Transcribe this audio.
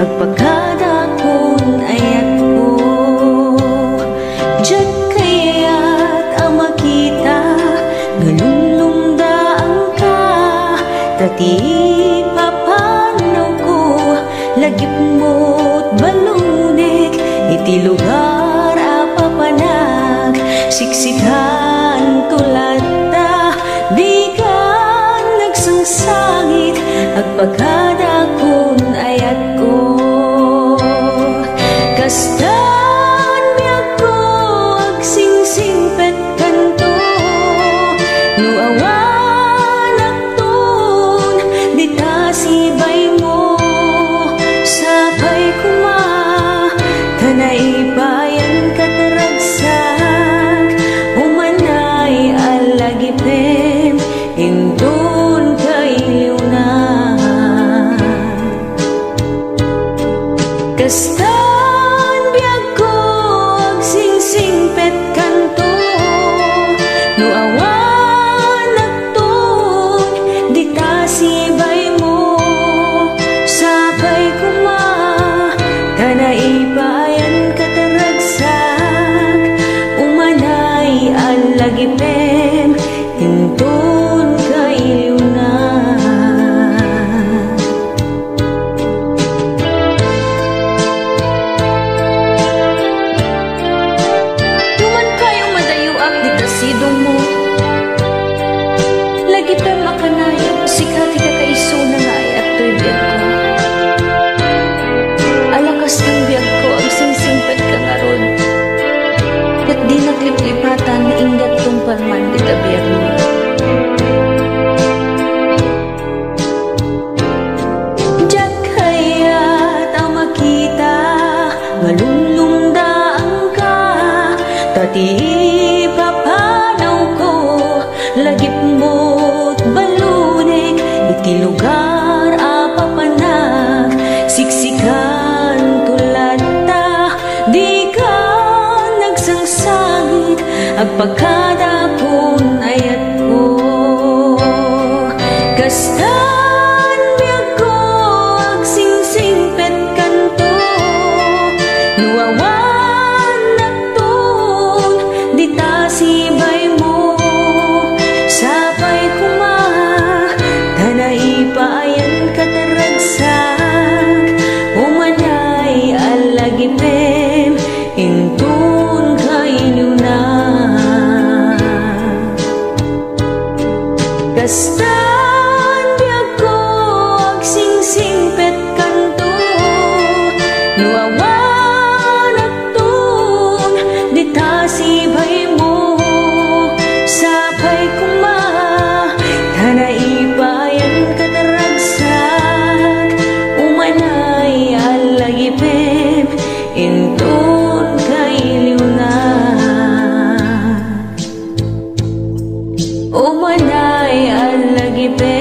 Agpagkadakon ayat ko Diyan kaya't ang makita Ngalumlumdaan ka. Tati papanaw ko Lagip mo't balunik Iti lugar Di ka nagsangsangit Agpagkadakon Tati papanaw ko Lagip mo't balunik Iti lugar apapanag. Siksikan tulad ta Di ka nagsangsangit Agpagkada give it